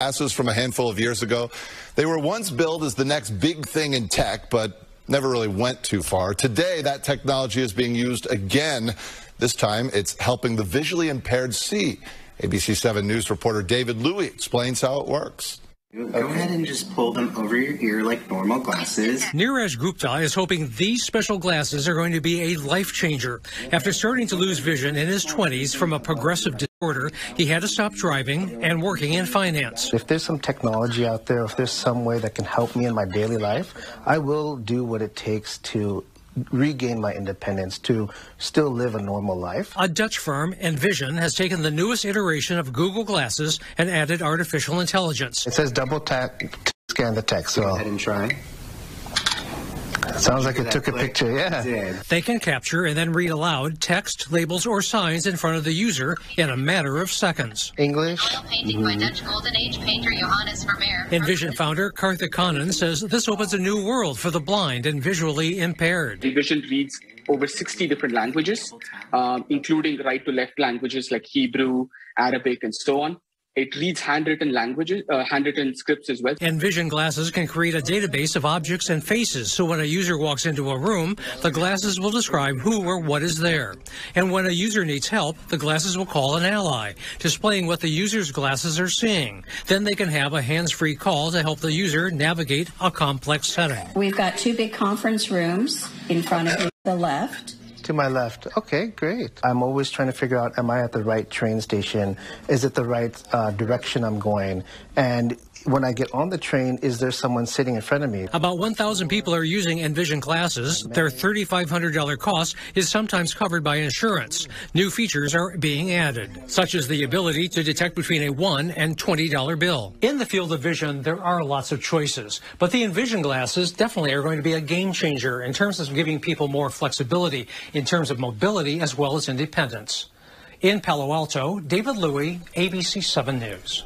Glasses from a handful of years ago. They were once billed as the next big thing in tech, but never really went too far. Today, that technology is being used again. This time, it's helping the visually impaired see. ABC 7 News reporter David Louie explains how it works. Go ahead and just pull them over your ear like normal glasses. Neeraj Gupta is hoping these special glasses are going to be a life changer. After starting to lose vision in his 20s from a progressive disorder, he had to stop driving and working in finance. If there's some technology out there, if there's some way that can help me in my daily life, I will do what it takes to regain my independence to still live a normal life. A Dutch firm, Envision, has taken the newest iteration of Google Glasses and added artificial intelligence. It says double tap to scan the text. So Go ahead and try. Sounds like it took a picture. Yeah. They can capture and then read aloud text, labels, or signs in front of the user in a matter of seconds. English. Oil painting by Dutch Golden Age painter Johannes Vermeer. Envision founder Karthik Kannan says this opens a new world for the blind and visually impaired. Envision reads over 60 different languages, um, including right to left languages like Hebrew, Arabic, and so on. It reads handwritten languages, uh, handwritten scripts as well. Envision glasses can create a database of objects and faces, so when a user walks into a room, the glasses will describe who or what is there. And when a user needs help, the glasses will call an ally, displaying what the user's glasses are seeing. Then they can have a hands-free call to help the user navigate a complex setting. We've got two big conference rooms in front of you, the left. To my left. Okay, great. I'm always trying to figure out, am I at the right train station? Is it the right uh, direction I'm going? And when I get on the train, is there someone sitting in front of me? About 1,000 people are using Envision glasses. Their $3,500 cost is sometimes covered by insurance. New features are being added, such as the ability to detect between a $1 and $20 bill. In the field of vision, there are lots of choices, but the Envision glasses definitely are going to be a game changer in terms of giving people more flexibility in terms of mobility as well as independence. In Palo Alto, David Louie, ABC 7 News.